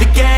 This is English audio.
the game.